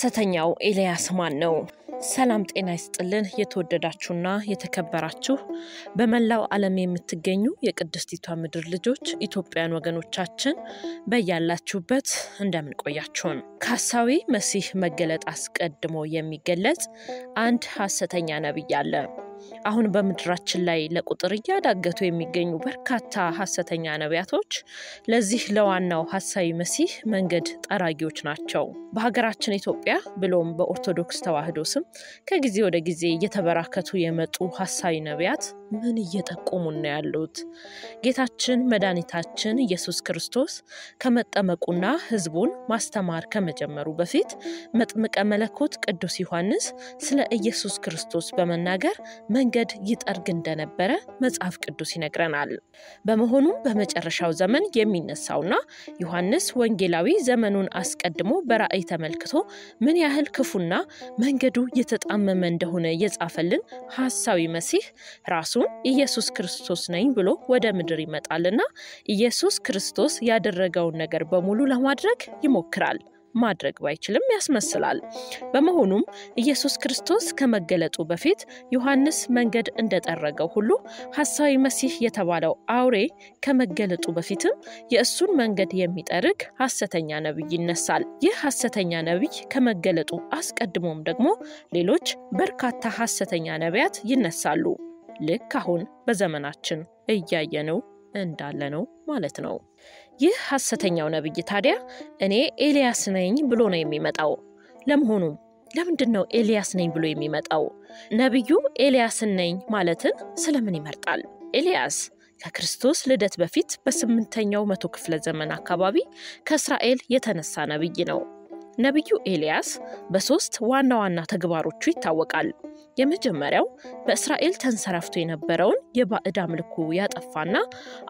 ሐሰተኛው ኤልያስ ማን ነው? ሰላም ጤና ይስጥልን። የተወደዳችሁና የተከበራችሁ በመላው ዓለም የምትገኙ የቅድስቲቷ ምድር ልጆች ኢትዮጵያውያን ወገኖቻችን በያላችሁበት እንደምን ቆያችሁን? ከሐሳዊ መሲህ መገለጥ አስቀድሞ የሚገለጽ አንድ ሐሰተኛ ነቢይ አለ። አሁን በምድራችን ላይ ለቁጥር እያዳገቱ የሚገኙ በርካታ ሐሰተኛ ነቢያቶች ለዚህ ለዋናው ሐሳዊ መሲህ መንገድ ጠራጊዎች ናቸው። በሀገራችን ኢትዮጵያ ብሎም በኦርቶዶክስ ተዋሕዶ ስም ከጊዜ ወደ ጊዜ እየተበራከቱ የመጡ ሐሳዊ ነቢያት ምን እየጠቆሙን ነው ያሉት? ጌታችን መድኃኒታችን ኢየሱስ ክርስቶስ ከመጠመቁና ሕዝቡን ማስተማር ከመጀመሩ በፊት መጥምቀ መለኮት ቅዱስ ዮሐንስ ስለ ኢየሱስ ክርስቶስ በመናገር መንገድ ይጠርግ እንደነበረ መጽሐፍ ቅዱስ ይነግረናል። በመሆኑም በመጨረሻው ዘመን የሚነሳውና ዮሐንስ ወንጌላዊ ዘመኑን አስቀድሞ በራእይ ተመልክቶ ምን ያህል ክፉና መንገዱ የተጣመመ እንደሆነ የጻፈልን ሐሳዊ መሲህ ራሱን ኢየሱስ ክርስቶስ ነኝ ብሎ ወደ ምድር ይመጣልና ኢየሱስ ክርስቶስ ያደረገውን ነገር በሙሉ ለማድረግ ይሞክራል። ማድረግ ባይችልም ያስመስላል። በመሆኑም ኢየሱስ ክርስቶስ ከመገለጡ በፊት ዮሐንስ መንገድ እንደጠረገው ሁሉ ሐሳዊ መሲህ የተባለው አውሬ ከመገለጡ በፊትም የእሱን መንገድ የሚጠርግ ሐሰተኛ ነቢይ ይነሳል። ይህ ሐሰተኛ ነቢይ ከመገለጡ አስቀድሞም ደግሞ ሌሎች በርካታ ሐሰተኛ ነቢያት ይነሳሉ። ልክ አሁን በዘመናችን እያየነው እንዳለ ነው ማለት ነው። ይህ ሐሰተኛው ነቢይ ታዲያ እኔ ኤልያስ ነኝ ብሎ ነው የሚመጣው። ለመሆኑ ለምንድን ነው ኤልያስ ነኝ ብሎ የሚመጣው? ነቢዩ ኤልያስን ነኝ ማለትን ስለምን ይመርጣል? ኤልያስ ከክርስቶስ ልደት በፊት በስምንተኛው መቶ ክፍለ ዘመን አካባቢ ከእስራኤል የተነሳ ነቢይ ነው። ነቢዩ ኤልያስ በሶስት ዋና ዋና ተግባሮቹ ይታወቃል። የመጀመሪያው በእስራኤል ተንሰራፍቶ የነበረውን የባዕድ አምልኮ ያጠፋና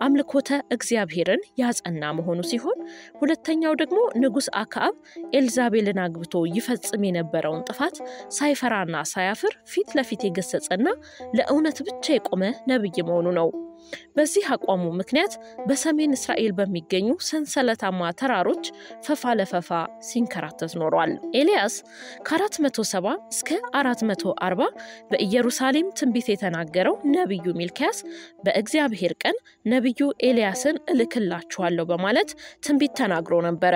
አምልኮተ እግዚአብሔርን ያጸና መሆኑ ሲሆን ሁለተኛው ደግሞ ንጉሥ አክዓብ ኤልዛቤልን አግብቶ ይፈጽም የነበረውን ጥፋት ሳይፈራና ሳያፍር ፊት ለፊት የገሰጸና ለእውነት ብቻ የቆመ ነቢይ መሆኑ ነው። በዚህ አቋሙ ምክንያት በሰሜን እስራኤል በሚገኙ ሰንሰለታማ ተራሮች ፈፋ ለፈፋ ሲንከራተት ኖሯል። ኤልያስ ከ470 እስከ 440 በኢየሩሳሌም ትንቢት የተናገረው ነቢዩ ሚልኪያስ በእግዚአብሔር ቀን ነቢዩ ኤልያስን እልክላችኋለሁ በማለት ትንቢት ተናግሮ ነበረ።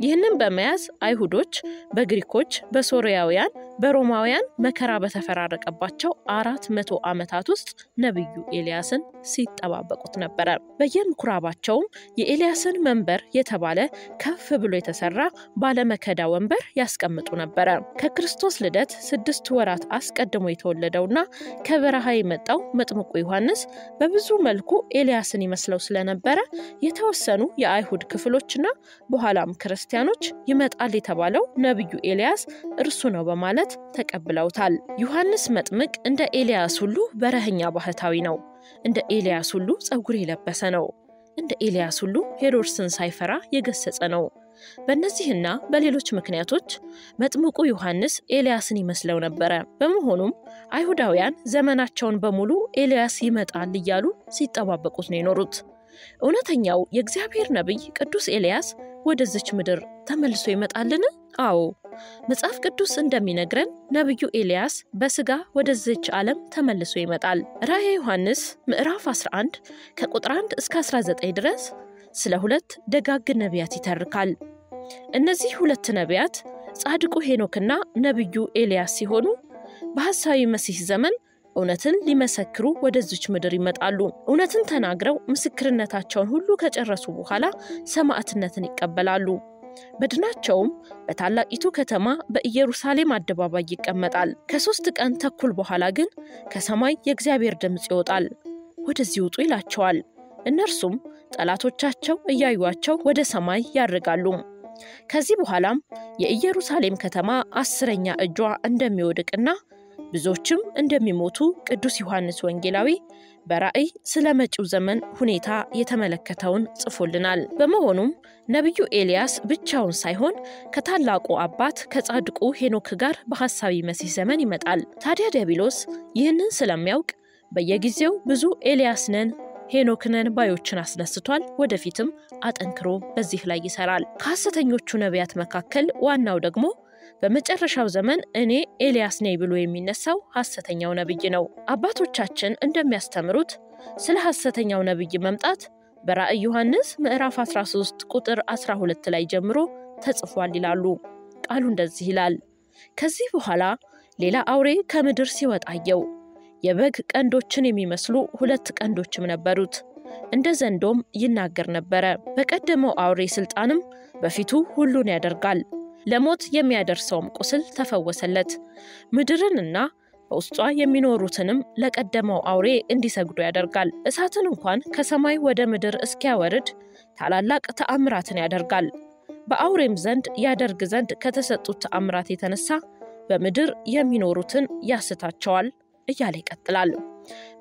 ይህንን በመያዝ አይሁዶች በግሪኮች፣ በሶርያውያን፣ በሮማውያን መከራ በተፈራረቀባቸው አራት መቶ ዓመታት ውስጥ ነቢዩ ኤልያስን ሲጠባበቁት ነበረ። በየምኩራባቸውም የኤልያስን መንበር የተባለ ከፍ ብሎ የተሰራ ባለመከዳ ወንበር ያስቀምጡ ነበረ። ከክርስቶስ ልደት ስድስት ወራት አስቀድሞ የተወለደውና ከበረሃ የመጣው መጥምቁ ዮሐንስ በብዙ መልኩ ኤልያስን ይመስለው ስለነበረ የተወሰኑ የአይሁድ ክፍሎችና በኋላም ክርስቲያኖች ይመጣል የተባለው ነቢዩ ኤልያስ እርሱ ነው በማለት ተቀብለውታል። ዮሐንስ መጥምቅ እንደ ኤልያስ ሁሉ በረኸኛ ባህታዊ ነው። እንደ ኤልያስ ሁሉ ጸጉር የለበሰ ነው። እንደ ኤልያስ ሁሉ ሄሮድስን ሳይፈራ የገሰጸ ነው። በእነዚህና በሌሎች ምክንያቶች መጥምቁ ዮሐንስ ኤልያስን ይመስለው ነበረ። በመሆኑም አይሁዳውያን ዘመናቸውን በሙሉ ኤልያስ ይመጣል እያሉ ሲጠባበቁት ነው የኖሩት። እውነተኛው የእግዚአብሔር ነቢይ ቅዱስ ኤልያስ ወደዚች ምድር ተመልሶ ይመጣልን? አዎ። መጽሐፍ ቅዱስ እንደሚነግረን ነቢዩ ኤልያስ በስጋ ወደዚች ዓለም ተመልሶ ይመጣል። ራእየ ዮሐንስ ምዕራፍ 11 ከቁጥር 1 እስከ 19 ድረስ ስለ ሁለት ደጋግ ነቢያት ይተርካል። እነዚህ ሁለት ነቢያት ጻድቁ ሄኖክና ነቢዩ ኤልያስ ሲሆኑ በሐሳዊ መሲህ ዘመን እውነትን ሊመሰክሩ ወደዚች ምድር ይመጣሉ። እውነትን ተናግረው ምስክርነታቸውን ሁሉ ከጨረሱ በኋላ ሰማዕትነትን ይቀበላሉ። በድናቸውም በታላቂቱ ከተማ በኢየሩሳሌም አደባባይ ይቀመጣል። ከሦስት ቀን ተኩል በኋላ ግን ከሰማይ የእግዚአብሔር ድምፅ ይወጣል፣ ወደዚህ ውጡ ይላቸዋል። እነርሱም ጠላቶቻቸው እያዩቸው ወደ ሰማይ ያርጋሉ። ከዚህ በኋላም የኢየሩሳሌም ከተማ አስረኛ እጇ እንደሚወድቅና ብዙዎችም እንደሚሞቱ ቅዱስ ዮሐንስ ወንጌላዊ በራእይ ስለ መጪው ዘመን ሁኔታ የተመለከተውን ጽፎልናል። በመሆኑም ነቢዩ ኤልያስ ብቻውን ሳይሆን ከታላቁ አባት ከጻድቁ ሄኖክ ጋር በሐሳዊ መሲህ ዘመን ይመጣል። ታዲያ ዲያብሎስ ይህንን ስለሚያውቅ በየጊዜው ብዙ ኤልያስ ነን ሄኖክነን ባዮችን አስነስቷል። ወደፊትም አጠንክሮ በዚህ ላይ ይሰራል። ከሐሰተኞቹ ነቢያት መካከል ዋናው ደግሞ በመጨረሻው ዘመን እኔ ኤልያስ ነኝ ብሎ የሚነሳው ሐሰተኛው ነቢይ ነው። አባቶቻችን እንደሚያስተምሩት ስለ ሐሰተኛው ነቢይ መምጣት በራእይ ዮሐንስ ምዕራፍ 13 ቁጥር 12 ላይ ጀምሮ ተጽፏል ይላሉ። ቃሉ እንደዚህ ይላል። ከዚህ በኋላ ሌላ አውሬ ከምድር ሲወጣ አየው። የበግ ቀንዶችን የሚመስሉ ሁለት ቀንዶችም ነበሩት። እንደ ዘንዶም ይናገር ነበረ። በቀደመው አውሬ ስልጣንም በፊቱ ሁሉን ያደርጋል። ለሞት የሚያደርሰውም ቁስል ተፈወሰለት። ምድርንና በውስጧ የሚኖሩትንም ለቀደመው አውሬ እንዲሰግዱ ያደርጋል። እሳትን እንኳን ከሰማይ ወደ ምድር እስኪያወርድ ታላላቅ ተአምራትን ያደርጋል። በአውሬም ዘንድ ያደርግ ዘንድ ከተሰጡት ተአምራት የተነሳ በምድር የሚኖሩትን ያስታቸዋል እያለ ይቀጥላል።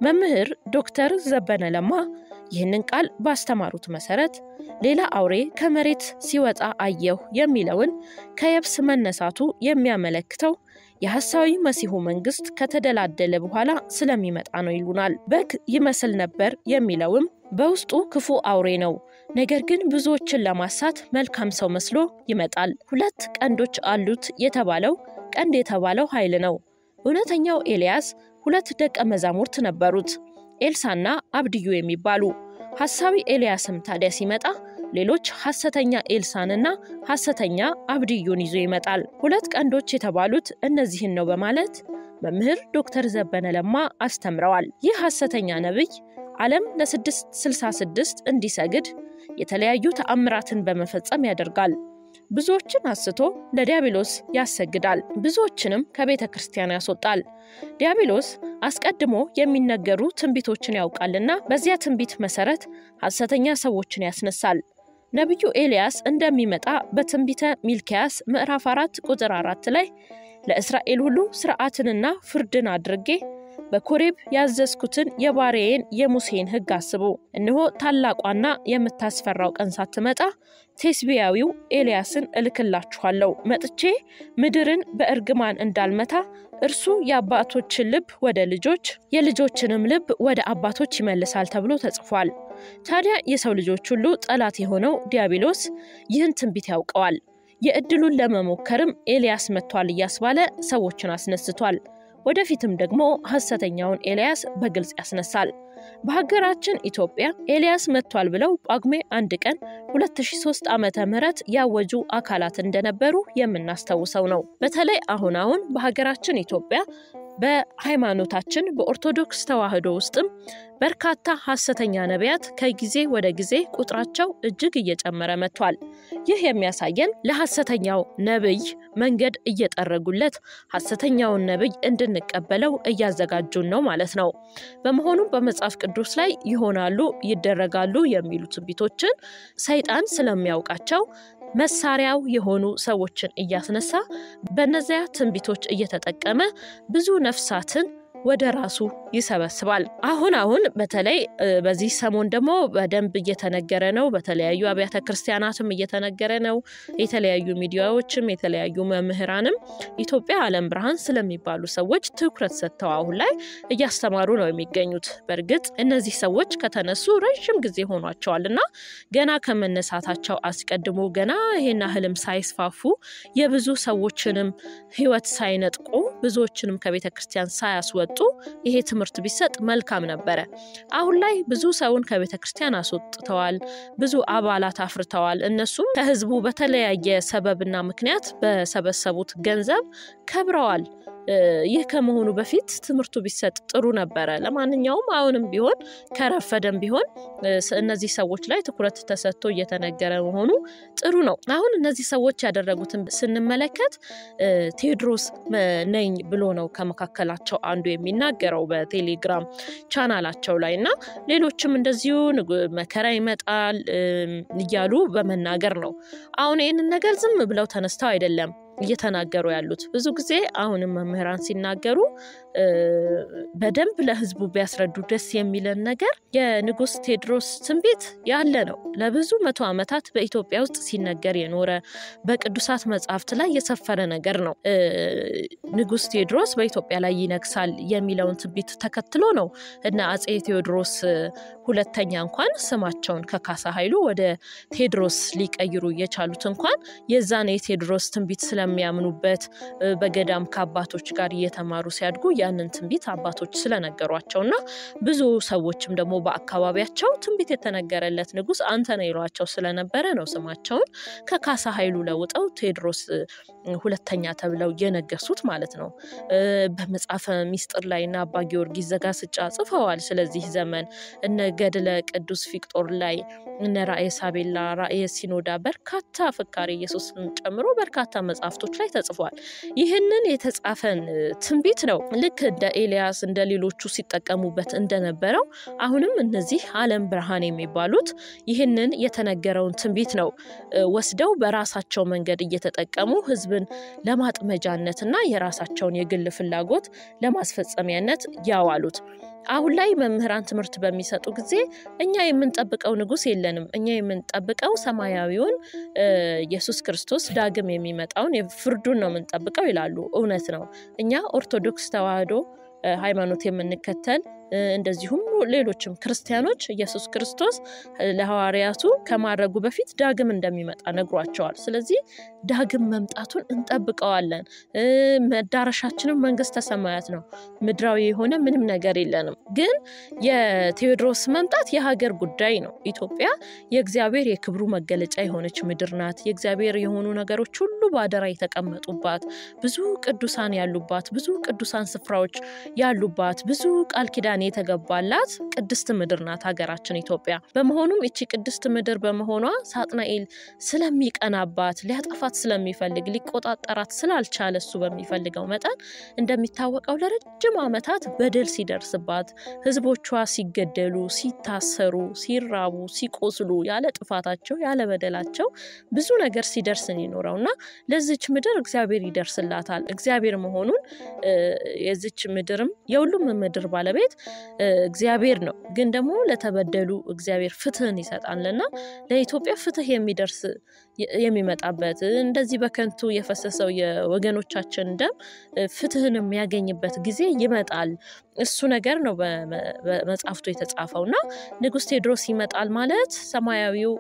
መምህር ዶክተር ዘበነ ለማ ይህንን ቃል ባስተማሩት መሰረት ሌላ አውሬ ከመሬት ሲወጣ አየሁ የሚለውን ከየብስ መነሳቱ የሚያመለክተው የሐሳዊ መሲሁ መንግስት ከተደላደለ በኋላ ስለሚመጣ ነው ይሉናል። በግ ይመስል ነበር የሚለውም በውስጡ ክፉ አውሬ ነው፣ ነገር ግን ብዙዎችን ለማሳት መልካም ሰው መስሎ ይመጣል። ሁለት ቀንዶች አሉት የተባለው ቀንድ የተባለው ኃይል ነው። እውነተኛው ኤልያስ ሁለት ደቀ መዛሙርት ነበሩት፣ ኤልሳና አብድዩ የሚባሉ። ሐሳዊ ኤልያስም ታዲያ ሲመጣ ሌሎች ሐሰተኛ ኤልሳንና ሐሰተኛ አብድዩን ይዞ ይመጣል። ሁለት ቀንዶች የተባሉት እነዚህን ነው በማለት መምህር ዶክተር ዘበነ ለማ አስተምረዋል። ይህ ሐሰተኛ ነቢይ ዓለም ለ666 እንዲሰግድ የተለያዩ ተአምራትን በመፈጸም ያደርጋል። ብዙዎችን አስቶ ለዲያብሎስ ያሰግዳል። ብዙዎችንም ከቤተ ክርስቲያን ያስወጣል። ዲያብሎስ አስቀድሞ የሚነገሩ ትንቢቶችን ያውቃልና በዚያ ትንቢት መሰረት ሐሰተኛ ሰዎችን ያስነሳል። ነቢዩ ኤልያስ እንደሚመጣ በትንቢተ ሚልኪያስ ምዕራፍ አራት ቁጥር አራት ላይ ለእስራኤል ሁሉ ሥርዓትንና ፍርድን አድርጌ በኮሬብ ያዘዝኩትን የባሪያዬን የሙሴን ሕግ አስቡ። እነሆ ታላቋና የምታስፈራው ቀን ሳትመጣ ቴስቢያዊው ኤልያስን እልክላችኋለሁ። መጥቼ ምድርን በእርግማን እንዳልመታ እርሱ የአባቶችን ልብ ወደ ልጆች የልጆችንም ልብ ወደ አባቶች ይመልሳል ተብሎ ተጽፏል። ታዲያ የሰው ልጆች ሁሉ ጠላት የሆነው ዲያብሎስ ይህን ትንቢት ያውቀዋል። የእድሉን ለመሞከርም ኤልያስ መጥቷል እያስባለ ሰዎችን አስነስቷል። ወደፊትም ደግሞ ሐሰተኛውን ኤልያስ በግልጽ ያስነሳል። በሀገራችን ኢትዮጵያ ኤልያስ መጥቷል ብለው ጳጉሜ አንድ ቀን 2003 ዓመተ ምህረት ያወጁ አካላት እንደነበሩ የምናስታውሰው ነው። በተለይ አሁን አሁን በሀገራችን ኢትዮጵያ በሃይማኖታችን በኦርቶዶክስ ተዋሕዶ ውስጥም በርካታ ሐሰተኛ ነቢያት ከጊዜ ወደ ጊዜ ቁጥራቸው እጅግ እየጨመረ መጥቷል። ይህ የሚያሳየን ለሐሰተኛው ነቢይ መንገድ እየጠረጉለት ሐሰተኛውን ነቢይ እንድንቀበለው እያዘጋጁን ነው ማለት ነው። በመሆኑም በመጽሐፍ ቅዱስ ላይ ይሆናሉ፣ ይደረጋሉ የሚሉ ትንቢቶችን ሰይጣን ስለሚያውቃቸው መሳሪያው የሆኑ ሰዎችን እያስነሳ በነዚያ ትንቢቶች እየተጠቀመ ብዙ ነፍሳትን ወደ ራሱ ይሰበስባል። አሁን አሁን በተለይ በዚህ ሰሞን ደግሞ በደንብ እየተነገረ ነው። በተለያዩ አብያተ ክርስቲያናትም እየተነገረ ነው። የተለያዩ ሚዲያዎችም የተለያዩ መምህራንም ኢትዮጵያ ዓለም ብርሃን ስለሚባሉ ሰዎች ትኩረት ሰጥተው አሁን ላይ እያስተማሩ ነው የሚገኙት። በእርግጥ እነዚህ ሰዎች ከተነሱ ረዥም ጊዜ ሆኗቸዋል እና ገና ከመነሳታቸው አስቀድሞ ገና ይሄን ያህልም ሳይስፋፉ የብዙ ሰዎችንም ሕይወት ሳይነጥቁ ብዙዎችንም ከቤተ ክርስቲያን ሳያስወጡ ይሄ ትምህርት ቢሰጥ መልካም ነበረ። አሁን ላይ ብዙ ሰውን ከቤተ ክርስቲያን አስወጥተዋል። ብዙ አባላት አፍርተዋል። እነሱም ከህዝቡ በተለያየ ሰበብና ምክንያት በሰበሰቡት ገንዘብ ከብረዋል። ይህ ከመሆኑ በፊት ትምህርቱ ቢሰጥ ጥሩ ነበረ። ለማንኛውም አሁንም ቢሆን ከረፈደም ቢሆን እነዚህ ሰዎች ላይ ትኩረት ተሰጥቶ እየተነገረ መሆኑ ጥሩ ነው። አሁን እነዚህ ሰዎች ያደረጉትን ስንመለከት ቴዎድሮስ ነኝ ብሎ ነው ከመካከላቸው አንዱ የሚናገረው በቴሌግራም ቻናላቸው ላይ እና ሌሎችም እንደዚሁ መከራ ይመጣል እያሉ በመናገር ነው። አሁን ይህንን ነገር ዝም ብለው ተነስተው አይደለም እየተናገሩ ያሉት ብዙ ጊዜ አሁንም መምህራን ሲናገሩ በደንብ ለሕዝቡ ቢያስረዱ ደስ የሚለን ነገር የንጉሥ ቴዎድሮስ ትንቢት ያለ ነው። ለብዙ መቶ ዓመታት በኢትዮጵያ ውስጥ ሲነገር የኖረ በቅዱሳት መጽሐፍት ላይ የሰፈረ ነገር ነው። ንጉሥ ቴዎድሮስ በኢትዮጵያ ላይ ይነግሳል የሚለውን ትንቢት ተከትሎ ነው እና አፄ ቴዎድሮስ ሁለተኛ እንኳን ስማቸውን ከካሳ ኃይሉ ወደ ቴዎድሮስ ሊቀይሩ የቻሉት እንኳን የዛን የቴዎድሮስ ትንቢት ስለ ስለሚያምኑበት በገዳም ከአባቶች ጋር እየተማሩ ሲያድጉ ያንን ትንቢት አባቶች ስለነገሯቸው እና ብዙ ሰዎችም ደግሞ በአካባቢያቸው ትንቢት የተነገረለት ንጉሥ አንተ ነው ይሏቸው ስለነበረ ነው ስማቸውን ከካሳ ኃይሉ ለውጠው ቴዎድሮስ ሁለተኛ ተብለው የነገሱት ማለት ነው። በመጽሐፈ ሚስጥር ላይ እና አባ ጊዮርጊስ ዘጋስጫ ጽፈዋል። ስለዚህ ዘመን እነ ገድለ ቅዱስ ፊቅጦር ላይ እነ ራእየ ሳቤላ፣ ራእየ ሲኖዳ በርካታ ፍካሬ ኢየሱስን ጨምሮ በርካታ መጽሐፍቶች ላይ ተጽፏል። ይህንን የተጻፈን ትንቢት ነው ልክ እንደ ኤልያስ እንደ ሌሎቹ ሲጠቀሙበት እንደነበረው አሁንም እነዚህ ዓለም ብርሃን የሚባሉት ይህንን የተነገረውን ትንቢት ነው ወስደው በራሳቸው መንገድ እየተጠቀሙ ሕዝብን ለማጥመጃነት እና የራሳቸውን የግል ፍላጎት ለማስፈጸሚያነት ያዋሉት። አሁን ላይ መምህራን ትምህርት በሚሰጡ ጊዜ እኛ የምንጠብቀው ንጉሥ የለንም። እኛ የምንጠብቀው ሰማያዊውን ኢየሱስ ክርስቶስ ዳግም የሚመጣውን ፍርዱን ነው የምንጠብቀው ይላሉ። እውነት ነው። እኛ ኦርቶዶክስ ተዋሕዶ ሃይማኖት የምንከተል እንደዚሁም ሌሎችም ክርስቲያኖች ኢየሱስ ክርስቶስ ለሐዋርያቱ ከማድረጉ በፊት ዳግም እንደሚመጣ ነግሯቸዋል። ስለዚህ ዳግም መምጣቱን እንጠብቀዋለን። መዳረሻችንም መንግስተ ሰማያት ነው። ምድራዊ የሆነ ምንም ነገር የለንም። ግን የቴዎድሮስ መምጣት የሀገር ጉዳይ ነው። ኢትዮጵያ የእግዚአብሔር የክብሩ መገለጫ የሆነች ምድር ናት። የእግዚአብሔር የሆኑ ነገሮች ሁሉ በአደራ የተቀመጡባት፣ ብዙ ቅዱሳን ያሉባት፣ ብዙ ቅዱሳን ስፍራዎች ያሉባት፣ ብዙ ቃል ኪዳን የተገባላት ቅድስት ምድር ናት ሀገራችን ኢትዮጵያ። በመሆኑም እቺ ቅድስት ምድር በመሆኗ ሳጥናኤል ስለሚቀናባት ሊያጠፋት ስለሚፈልግ ሊቆጣጠራት ስላልቻለ እሱ በሚፈልገው መጠን እንደሚታወቀው ለረጅም ዓመታት በደል ሲደርስባት ህዝቦቿ ሲገደሉ፣ ሲታሰሩ፣ ሲራቡ፣ ሲቆስሉ ያለ ጥፋታቸው ያለ በደላቸው ብዙ ነገር ሲደርስን ይኖረው እና ለዚች ምድር እግዚአብሔር ይደርስላታል። እግዚአብሔር መሆኑን የዚች ምድርም የሁሉም ምድር ባለቤት እግዚአብሔር ነው። ግን ደግሞ ለተበደሉ እግዚአብሔር ፍትህን ይሰጣልና ለኢትዮጵያ ፍትህ የሚደርስ የሚመጣበት እንደዚህ በከንቱ የፈሰሰው የወገኖቻችን ደም ፍትህን የሚያገኝበት ጊዜ ይመጣል። እሱ ነገር ነው በመጽሐፍቱ የተጻፈው እና ንጉሥ ቴዎድሮስ ይመጣል ማለት ሰማያዊው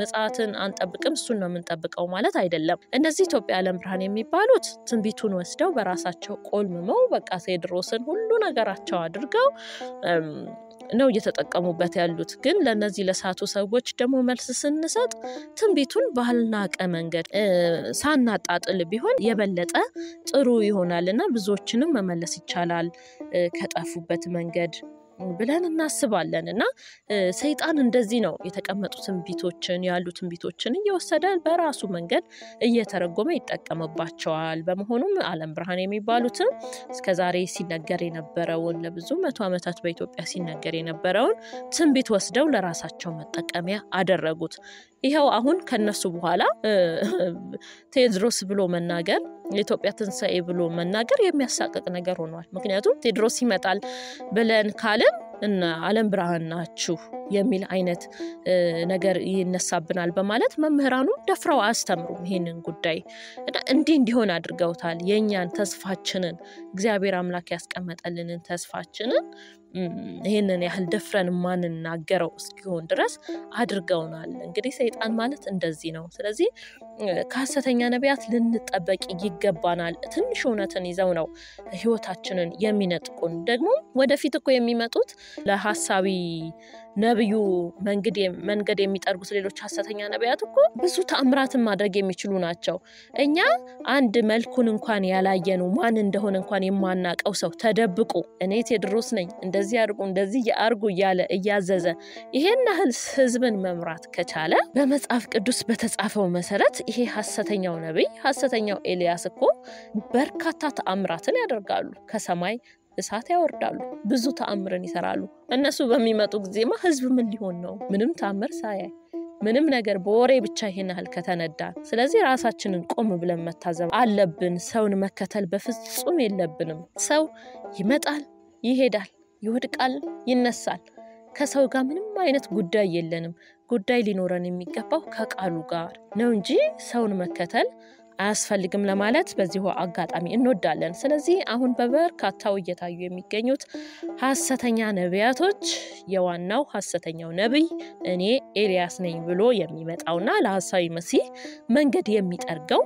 ምጽአትን አንጠብቅም እሱን ነው የምንጠብቀው ማለት አይደለም። እነዚህ ኢትዮጵያ ዓለም ብርሃን የሚባሉት ትንቢቱን ወስደው በራሳቸው ቆልምመው በቃ ቴዎድሮስን ሁሉ ነገራቸው አድርገው ነው እየተጠቀሙበት ያሉት። ግን ለእነዚህ ለሳቱ ሰዎች ደግሞ መልስ ስንሰጥ ትንቢቱን ባልናቀ መንገድ ሳናጣጥል ቢሆን የበለጠ ጥሩ ይሆናል እና ብዙዎችንም መመለስ ይቻላል ከጠፉበት መንገድ ብለን እናስባለን እና ሰይጣን እንደዚህ ነው የተቀመጡ ትንቢቶችን ያሉ ትንቢቶችን እየወሰደ በራሱ መንገድ እየተረጎመ ይጠቀምባቸዋል። በመሆኑም ዓለም ብርሃን የሚባሉትን እስከዛሬ ሲነገር የነበረውን ለብዙ መቶ ዓመታት በኢትዮጵያ ሲነገር የነበረውን ትንቢት ወስደው ለራሳቸው መጠቀሚያ አደረጉት። ይኸው አሁን ከነሱ በኋላ ቴዎድሮስ ብሎ መናገር የኢትዮጵያ ትንሣኤ ብሎ መናገር የሚያሳቅቅ ነገር ሆኗል። ምክንያቱም ቴዎድሮስ ይመጣል ብለን ካልን እና ዓለም ብርሃን ናችሁ የሚል አይነት ነገር ይነሳብናል በማለት መምህራኑ ደፍረው አያስተምሩም። ይህንን ጉዳይ እንዲህ እንዲሆን አድርገውታል። የእኛን ተስፋችንን እግዚአብሔር አምላክ ያስቀመጠልንን ተስፋችንን ይህንን ያህል ደፍረን ማንናገረው እስኪሆን ድረስ አድርገውናል። እንግዲህ ሰይጣን ማለት እንደዚህ ነው። ስለዚህ ከሐሰተኛ ነቢያት ልንጠበቅ ይገባናል። ትንሽ እውነትን ይዘው ነው ሕይወታችንን የሚነጥቁን። ደግሞ ወደፊት እኮ የሚመጡት ለሀሳቢ ነብዩ መንገድ የሚጠርጉት ሌሎች ሐሰተኛ ነቢያት እኮ ብዙ ተአምራትን ማድረግ የሚችሉ ናቸው። እኛ አንድ መልኩን እንኳን ያላየነው ማን እንደሆነ እንኳን የማናቀው ሰው ተደብቆ እኔ ቴዎድሮስ ነኝ። እንደዚህ አድርጉ እንደዚህ አድርጉ እያለ እያዘዘ ይሄን ያህል ህዝብን መምራት ከቻለ በመጽሐፍ ቅዱስ በተጻፈው መሰረት ይሄ ሐሰተኛው ነቢይ ሐሰተኛው ኤልያስ እኮ በርካታ ተአምራትን ያደርጋሉ። ከሰማይ እሳት ያወርዳሉ። ብዙ ተአምርን ይሰራሉ። እነሱ በሚመጡ ጊዜማ ህዝብ ምን ሊሆን ነው? ምንም ተአምር ሳያይ ምንም ነገር በወሬ ብቻ ይሄን ያህል ከተነዳ፣ ስለዚህ ራሳችንን ቆም ብለን መታዘብ አለብን። ሰውን መከተል በፍጹም የለብንም። ሰው ይመጣል፣ ይሄዳል፣ ይወድቃል፣ ይነሳል። ከሰው ጋር ምንም አይነት ጉዳይ የለንም። ጉዳይ ሊኖረን የሚገባው ከቃሉ ጋር ነው እንጂ ሰውን መከተል አያስፈልግም ለማለት በዚሁ አጋጣሚ እንወዳለን። ስለዚህ አሁን በበርካታው እየታዩ የሚገኙት ሐሰተኛ ነቢያቶች የዋናው ሐሰተኛው ነቢይ እኔ ኤልያስ ነኝ ብሎ የሚመጣውና ለሐሳዊ መሲህ መንገድ የሚጠርገው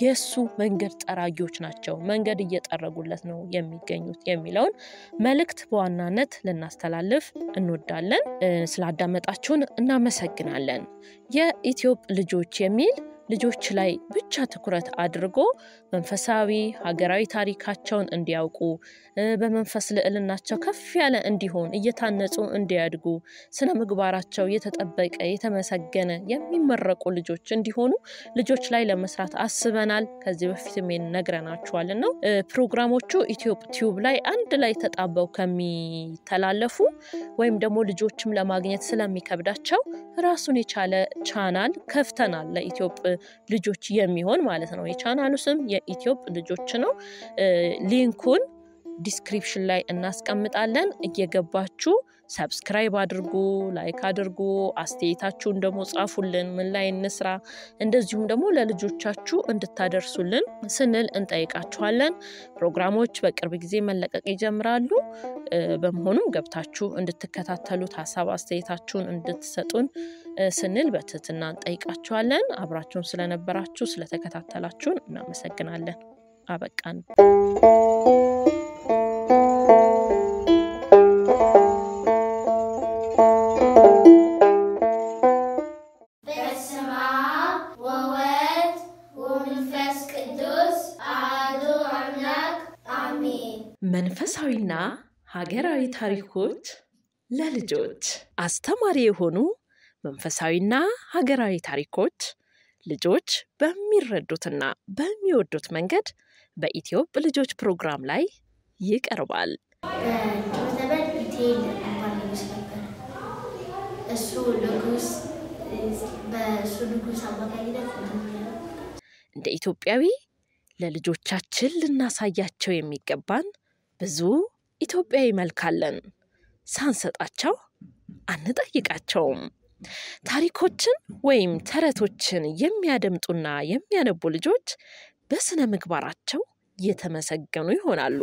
የእሱ መንገድ ጠራጊዎች ናቸው፣ መንገድ እየጠረጉለት ነው የሚገኙት የሚለውን መልእክት በዋናነት ልናስተላልፍ እንወዳለን። ስላዳመጣችሁን እናመሰግናለን። የኢትዮጵ ልጆች የሚል ልጆች ላይ ብቻ ትኩረት አድርጎ መንፈሳዊ ሀገራዊ ታሪካቸውን እንዲያውቁ በመንፈስ ልዕልናቸው ከፍ ያለ እንዲሆን እየታነጹ እንዲያድጉ ስነ ምግባራቸው የተጠበቀ የተመሰገነ የሚመረቁ ልጆች እንዲሆኑ ልጆች ላይ ለመስራት አስበናል። ከዚህ በፊትም ነግረናችኋል ነው። ፕሮግራሞቹ ኢትዮፕ ቲዩብ ላይ አንድ ላይ ተጣበው ከሚተላለፉ ወይም ደግሞ ልጆችም ለማግኘት ስለሚከብዳቸው ራሱን የቻለ ቻናል ከፍተናል ለኢትዮጵ ልጆች የሚሆን ማለት ነው። የቻናሉ ስም የኢትዮጵ ልጆች ነው። link ኡን description ላይ እናስቀምጣለን። እየገባችሁ subscribe አድርጉ፣ like አድርጉ፣ አስተያየታችሁን ደግሞ ጻፉልን። ምን ላይ እንስራ፣ እንደዚሁም ደግሞ ለልጆቻችሁ እንድታደርሱልን ስንል እንጠይቃችኋለን። ፕሮግራሞች በቅርብ ጊዜ መለቀቅ ይጀምራሉ። በመሆኑም ገብታችሁ እንድትከታተሉት ሀሳብ አስተያየታችሁን እንድትሰጡን ስንል በትህትና እንጠይቃችኋለን። አብራችሁን ስለነበራችሁ ስለተከታተላችሁን እናመሰግናለን። አበቃን። መንፈሳዊና ሀገራዊ ታሪኮች ለልጆች አስተማሪ የሆኑ መንፈሳዊና ሀገራዊ ታሪኮች ልጆች በሚረዱትና በሚወዱት መንገድ በኢትዮጵ ልጆች ፕሮግራም ላይ ይቀርባል። እሱ ንጉስ በእሱ ንጉስ አማካኝነት እንደ ኢትዮጵያዊ ለልጆቻችን ልናሳያቸው የሚገባን ብዙ ኢትዮጵያዊ መልክ አለን። ሳንሰጣቸው አንጠይቃቸውም። ታሪኮችን ወይም ተረቶችን የሚያደምጡና የሚያነቡ ልጆች በስነ ምግባራቸው የተመሰገኑ ይሆናሉ።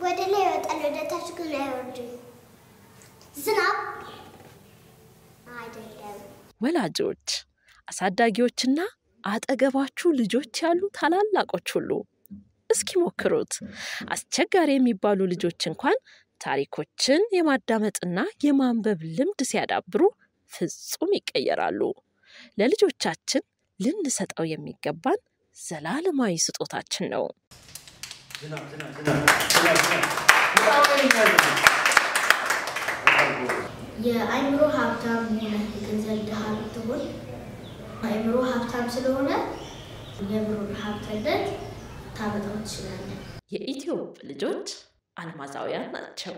ወደ ላይ ይወጣል፣ ወደ ታች ግን አይወርድም። ዝናብ አይደለም። ወላጆች፣ አሳዳጊዎችና አጠገባችሁ ልጆች ያሉ ታላላቆች ሁሉ እስኪ ሞክሩት። አስቸጋሪ የሚባሉ ልጆች እንኳን ታሪኮችን የማዳመጥና የማንበብ ልምድ ሲያዳብሩ ፍጹም ይቀየራሉ። ለልጆቻችን ልንሰጠው የሚገባን ዘላለማዊ ስጦታችን ነው። የአእምሮ ሀብታም ሆነ የገንዘብ ድሃ ብትሆን አእምሮ ሀብታም ስለሆነ የብሩን ሀብትነት ታመጣው ትችላለን። የኢትዮጵ ልጆች አልማዛውያን ናቸው።